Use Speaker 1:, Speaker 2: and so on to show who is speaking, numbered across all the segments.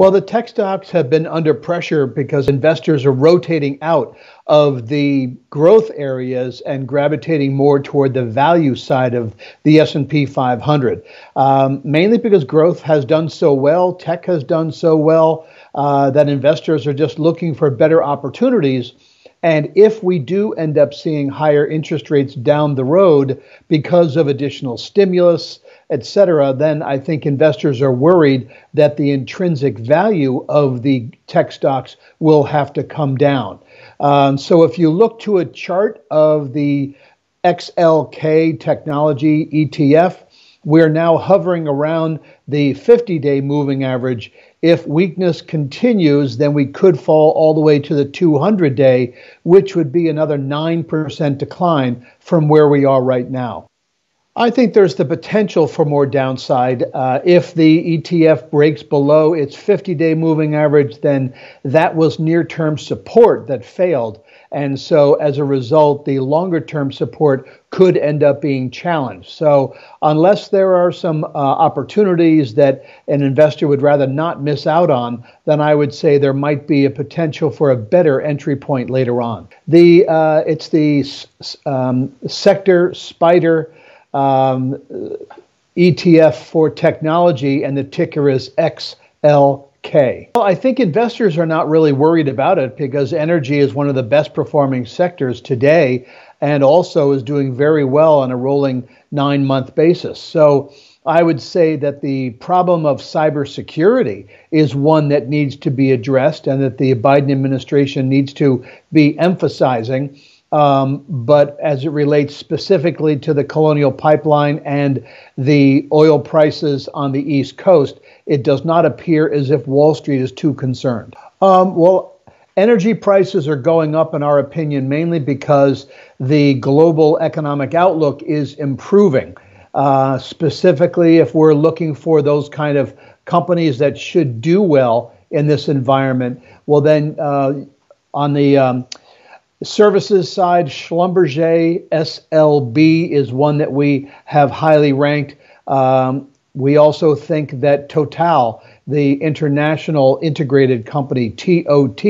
Speaker 1: Well, the tech stocks have been under pressure because investors are rotating out of the growth areas and gravitating more toward the value side of the S&P 500. Um, mainly because growth has done so well, tech has done so well uh, that investors are just looking for better opportunities. And if we do end up seeing higher interest rates down the road because of additional stimulus, et cetera, then I think investors are worried that the intrinsic value of the tech stocks will have to come down. Um, so if you look to a chart of the XLK technology ETF, we're now hovering around the 50 day moving average. If weakness continues, then we could fall all the way to the 200 day, which would be another 9% decline from where we are right now. I think there's the potential for more downside. Uh, if the ETF breaks below its 50 day moving average, then that was near term support that failed. And so, as a result, the longer term support could end up being challenged. So, unless there are some uh, opportunities that an investor would rather not miss out on, then I would say there might be a potential for a better entry point later on. The uh, it's the um, sector spider um, ETF for technology, and the ticker is XLK. Well, I think investors are not really worried about it because energy is one of the best performing sectors today and also is doing very well on a rolling nine month basis. So I would say that the problem of cybersecurity is one that needs to be addressed and that the Biden administration needs to be emphasizing. Um, but as it relates specifically to the Colonial Pipeline and the oil prices on the East Coast, it does not appear as if Wall Street is too concerned. Um, well, energy prices are going up, in our opinion, mainly because the global economic outlook is improving. Uh, specifically, if we're looking for those kind of companies that should do well in this environment, well, then uh, on the um, services side, Schlumberger SLB is one that we have highly ranked. Um, we also think that Total, the international integrated company, TOT,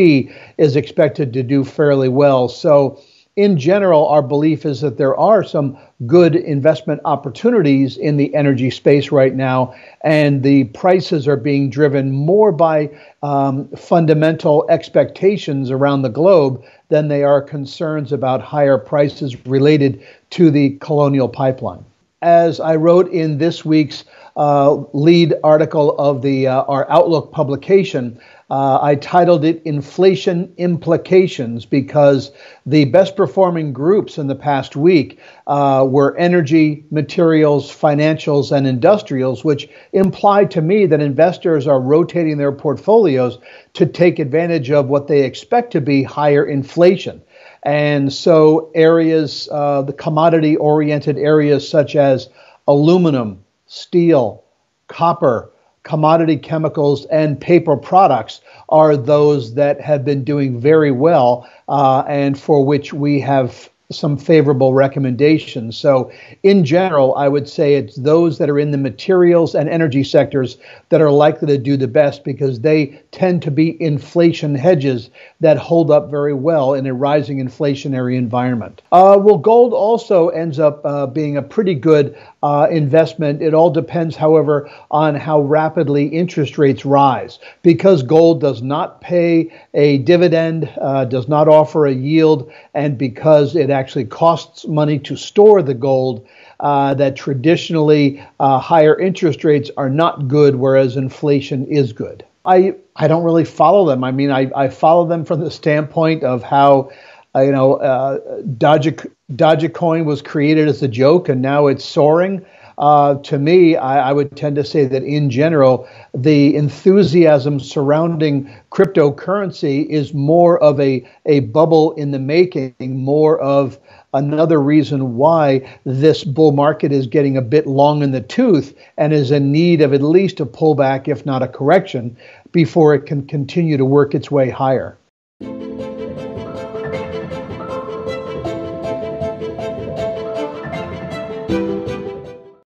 Speaker 1: is expected to do fairly well. So in general, our belief is that there are some good investment opportunities in the energy space right now, and the prices are being driven more by um, fundamental expectations around the globe than they are concerns about higher prices related to the colonial pipeline. As I wrote in this week's uh, lead article of the uh, our Outlook publication, uh, I titled it Inflation Implications because the best performing groups in the past week uh, were energy, materials, financials, and industrials, which implied to me that investors are rotating their portfolios to take advantage of what they expect to be higher inflation. And so, areas, uh, the commodity oriented areas such as aluminum, steel, copper, commodity chemicals and paper products are those that have been doing very well uh, and for which we have some favorable recommendations. So, in general, I would say it's those that are in the materials and energy sectors that are likely to do the best because they tend to be inflation hedges that hold up very well in a rising inflationary environment. Uh, well, gold also ends up uh, being a pretty good uh, investment. It all depends, however, on how rapidly interest rates rise. Because gold does not pay a dividend, uh, does not offer a yield, and because it actually costs money to store the gold, uh, that traditionally uh, higher interest rates are not good, whereas inflation is good. I, I don't really follow them. I mean, I, I follow them from the standpoint of how, uh, you know, uh, Dogecoin was created as a joke and now it's soaring. Uh, to me, I, I, would tend to say that in general, the enthusiasm surrounding cryptocurrency is more of a, a bubble in the making, more of another reason why this bull market is getting a bit long in the tooth and is in need of at least a pullback, if not a correction, before it can continue to work its way higher.